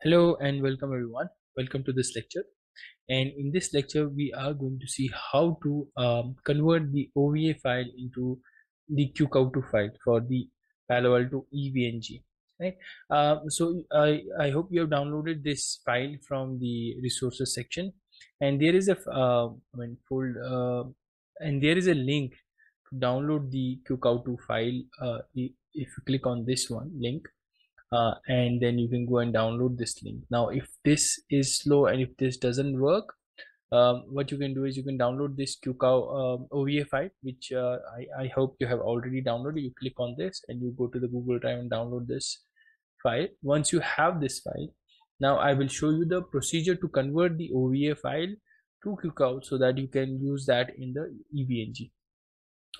Hello and welcome everyone. Welcome to this lecture. And in this lecture, we are going to see how to um, convert the OVA file into the QCOW2 file for the Palo Alto EVE-NG. Right. Uh, so I, I hope you have downloaded this file from the resources section, and there is a uh, I mean fold uh, and there is a link to download the QCOW2 file. Uh, if you click on this one link, uh, and then you can go and download this link. Now if this is slow and if this doesn't work um, what you can do is you can download this QCOW um, OVA file which uh, I, I hope you have already downloaded. You click on this and you go to the Google Drive and download this file. Once you have this file now I will show you the procedure to convert the OVA file to QCOW so that you can use that in the EVE-NG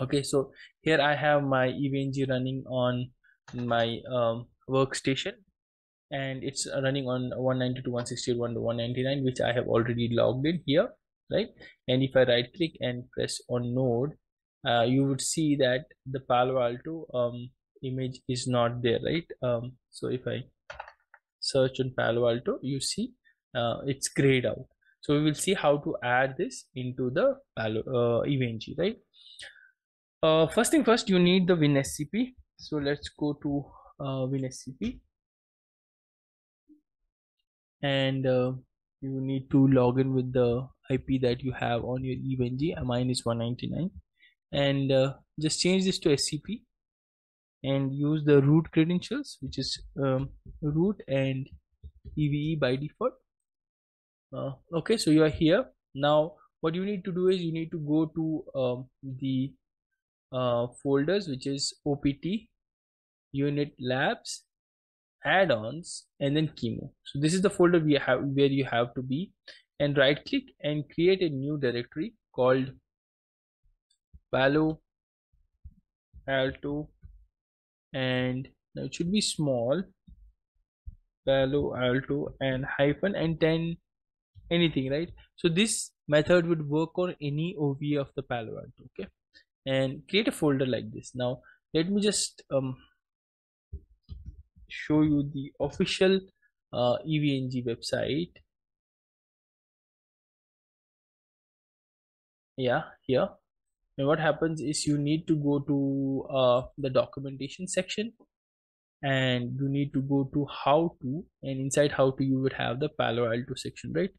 okay so here I have my EVE-NG running on my um, workstation and it's running on 192.168.199 which I have already logged in here right? And if I right click and press on node uh, you would see that the Palo Alto um, image is not there right? Um, so if I search on Palo Alto you see uh, it's grayed out. So we will see how to add this into the Palo uh, EVE-NG right? Uh, first thing first you need the WinSCP so let's go to uh, WinSCP and uh, you need to log in with the IP that you have on your EVE-NG mine is 199 and uh, just change this to SCP and use the root credentials which is um, root and EVE by default. Uh, okay so you are here. Now what you need to do is you need to go to um, the uh, folders which is OPT unetlabs add-ons and then QEMU. So this is the folder we have where you have to be. And right click and create a new directory called palo alto. And now it should be small palo alto and hyphen and 10 anything right? So this method would work on any ov of the palo alto okay? And create a folder like this. Now let me just um, show you the official uh, EVE-NG website. Yeah, here. And what happens is you need to go to uh, the documentation section and you need to go to how to and inside how to you would have the Palo Alto section, right?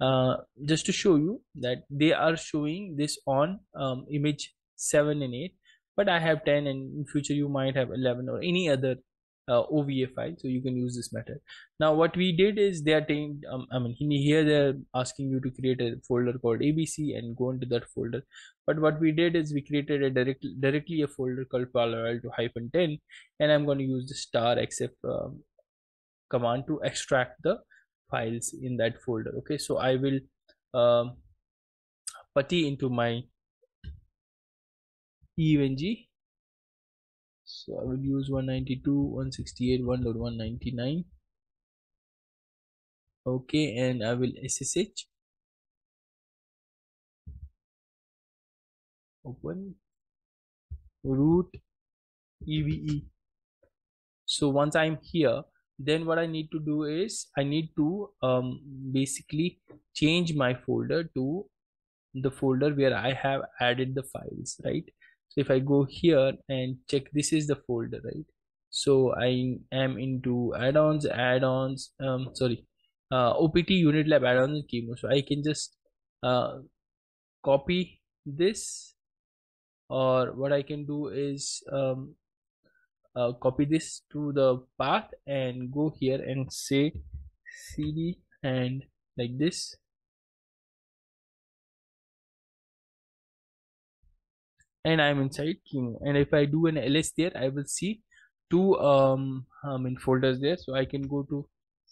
Uh, just to show you that they are showing this on um, image 7 and 8 but I have 10 and in future you might have 11 or any other uh, OVA file so you can use this method. Now what we did is they are taking um, I mean here they're asking you to create a folder called ABC and go into that folder. But what we did is we created a direct, directly a folder called Palo Alto hyphen 10 and I'm going to use the tar xf um, command to extract the files in that folder okay? So I will um, putty into my EVE-NG so I will use 192 168 1.199 okay and I will SSH open. Root EVE so once I'm here then what I need to do is I need to um, basically change my folder to the folder where I have added the files right so if i go here and check this is the folder right? So i am into add-ons add-ons um sorry uh, opt unetlab add-ons and QEMU so i can just uh, copy this or what i can do is um, uh, copy this to the path and go here and say cd and like this and I'm inside QEMU and if I do an ls there I will see two um I mean folders there. So I can go to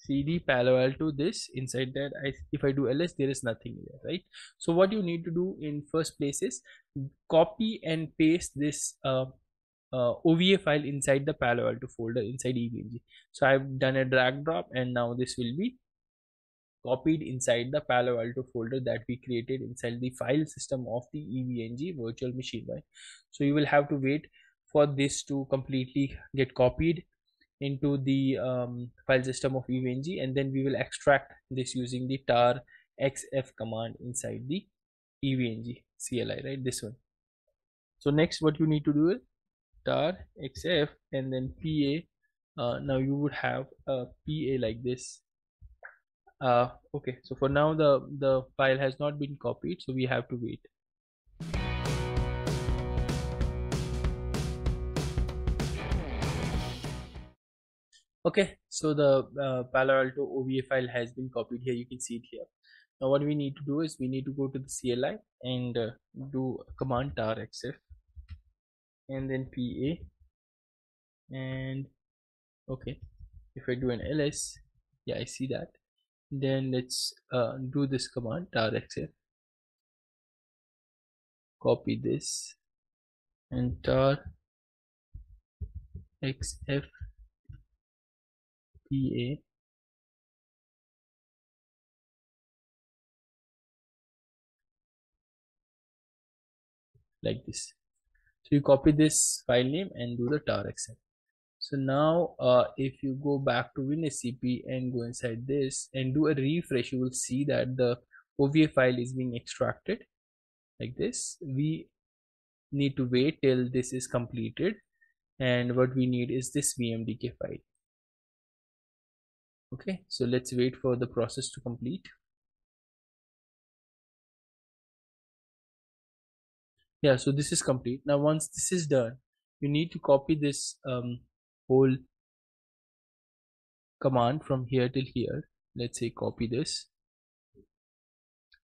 cd palo alto this inside that I, if I do ls there is nothing there right? So what you need to do in first place is copy and paste this uh, uh, OVA file inside the Palo Alto folder inside EVE-NG. So I've done a drag drop and now this will be copied inside the Palo Alto folder that we created inside the file system of the EVE-NG virtual machine right? So you will have to wait for this to completely get copied into the um, file system of eve-ng and then we will extract this using the tar xf command inside the eve-ng cli right? This one. So next what you need to do is tar xf and then pa uh, now you would have a pa like this uh, okay so for now the the file has not been copied so we have to wait. Okay so the uh, palo alto ova file has been copied here. You can see it here. Now what we need to do is we need to go to the cli and uh, do command tar xf and then pa and okay if i do an ls yeah i see that then let's uh, do this command tar xf copy this and tar xf PA like this. So you copy this file name and do the tar xf so now uh, if you go back to WinSCP and go inside this and do a refresh you will see that the OVA file is being extracted like this. We need to wait till this is completed. And what we need is this vmdk file. Okay so let's wait for the process to complete. Yeah so this is complete. Now once this is done you need to copy this um, whole command from here till here. Let's say copy this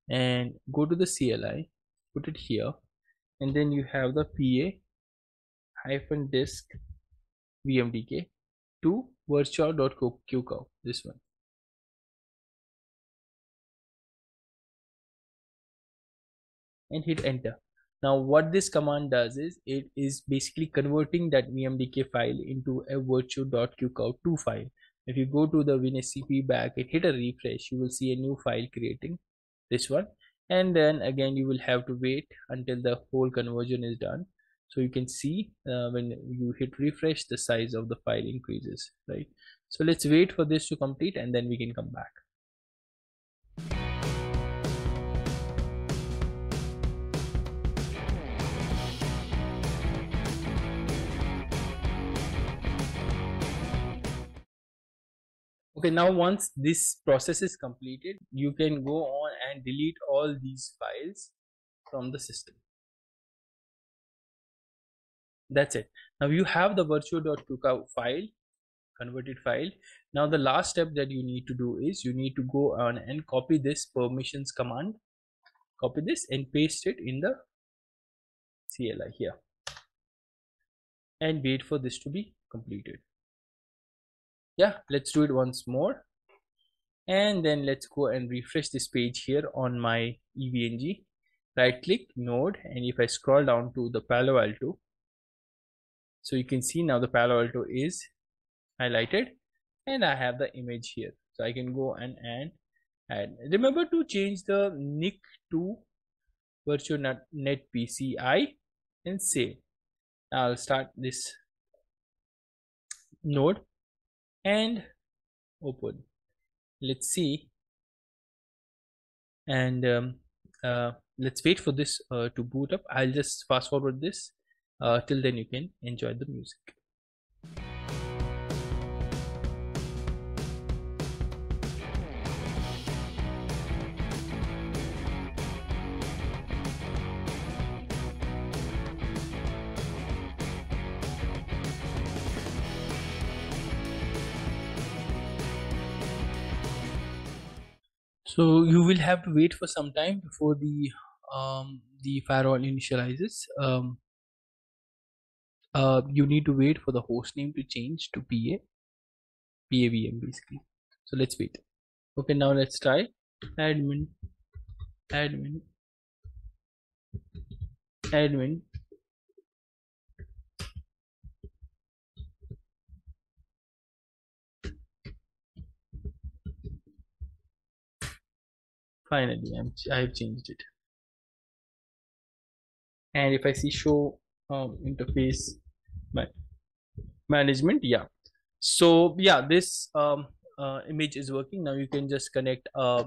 and go to the CLI put it here and then you have the PA hyphen disk vmdk to virtual.qcow this one. And hit enter now what this command does is it is basically converting that vmdk file into a virtioa.qcow2 file. If you go to the WinSCP back and hit a refresh you will see a new file creating this one. And then again you will have to wait until the whole conversion is done. So you can see uh, when you hit refresh the size of the file increases right? So let's wait for this to complete and then we can come back okay now once this process is completed you can go on and delete all these files from the system. That's it. Now you have the virtual.qcow file converted file. Now the last step that you need to do is you need to go on and copy this permissions command. Copy this and paste it in the CLI here. And wait for this to be completed yeah let's do it once more. And then let's go and refresh this page here on my EVE-NG right click node and if I scroll down to the Palo Alto so you can see now the Palo Alto is highlighted and I have the image here. So I can go and add and remember to change the nick to virtual net PCI and save. I'll start this node and open let's see. And um, uh, let's wait for this uh, to boot up. I'll just fast forward this uh, till then you can enjoy the music so you will have to wait for some time before the um, the firewall initializes. Um, uh, you need to wait for the host name to change to PA PAVM basically. So let's wait. Okay now let's try. Admin. Admin. Admin finally I'm, I have changed it. And if I see show um, interface management yeah. So yeah this um, uh, image is working. Now you can just connect a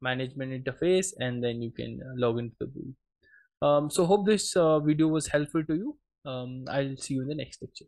management interface and then you can uh, log into the GUI um, so hope this uh, video was helpful to you. Um, i'll see you in the next lecture